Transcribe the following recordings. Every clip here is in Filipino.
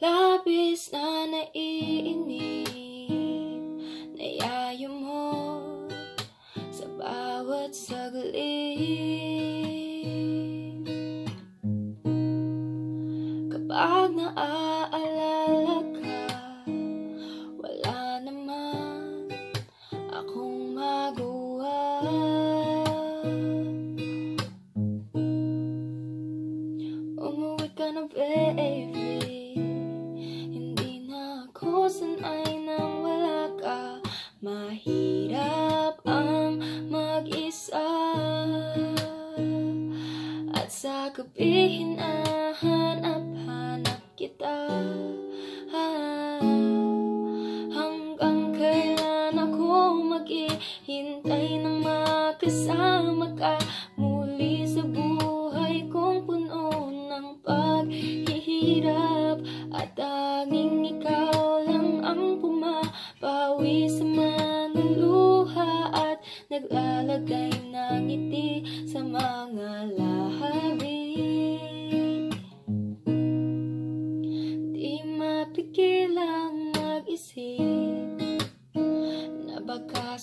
Labis na naiinip Nayayo mo Sa bawat saglit. Kapag naaalala ka Wala naman akong magawa. Umuwi ka na baby At sa gabi hinahanap-hanap kita. Hanggang kailan ako maghihintay ng makasama ka? Muli sa buhay kong puno ng paghihirap At tanging ikaw lang ang pumapawi sa mga luha At naglalagay ng ngiti sa mga lahabi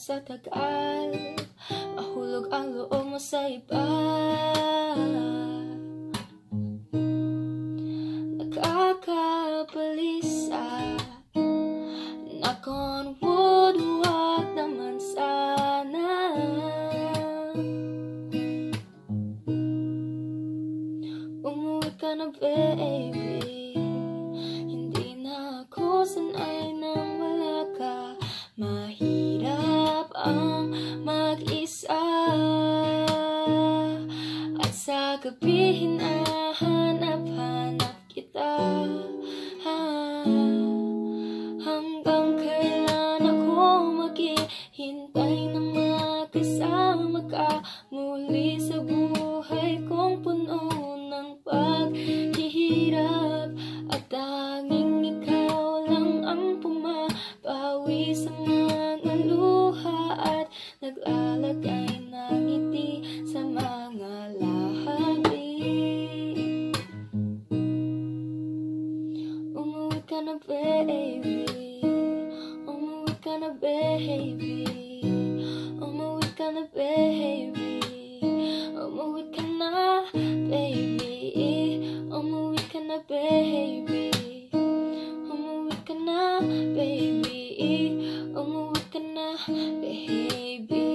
sa tagal Mahulog ang loob mo sa iba. Nakakabalisa Knock on wood, wag naman sana. Umuwi ka na baby. Hindi na ako sanay sa gabi hinahanap-hanap kita. Ah, Hanggang kailan ako maghihintay na makasama ka? Muli sa buhay kong puno ng paghihirap. At tanging ikaw lang ang pumapawi sa mga luha At naglalagay kind of baby. I'm a weak kind of baby. I'm a weak kind of baby. I'm a weak kind of baby. I'm a weak kind of baby. I'm a weak kind of baby.